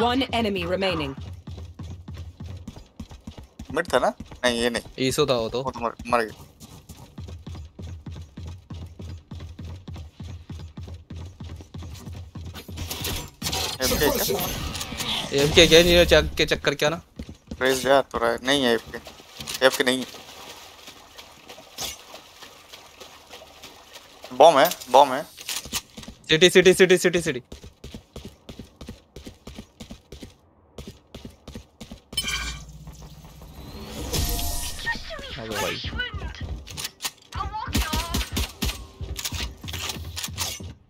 One enemy remaining. Mid था ना? नहीं ये नहीं। ईसो था वो तो। वो तो मर, मर गया। एफके क्या? एम के क्या नहीं चक के चक्कर क्या ना? रेस जा तो रहा है नहीं है एफके। एफके नहीं है। बॉम्ब है बॉम्ब है। City city city city city अबे भाई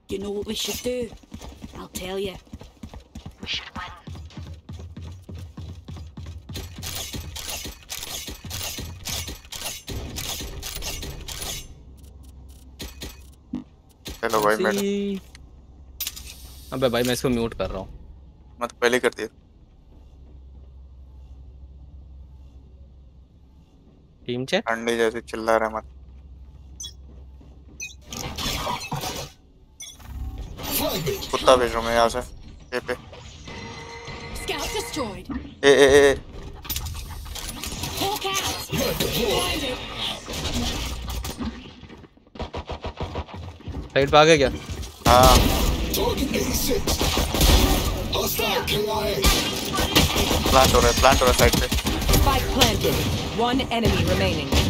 You know what we should do? I'll tell you. We should win. चलो भाई मैं सी- अबे भाई मैं इसको म्यूट कर रहा हूँ। मैं तो पहले कर दिया। टीम चैट अंडे जैसे चिल्ला रहा है मत। कुत्ता भेज रहा हूँ मैं यहाँ से ए पे. ए ए ए. साइड पे आ गया क्या? हाँ। KIA. Plant on a plant on a side. Spike planted. One enemy remaining.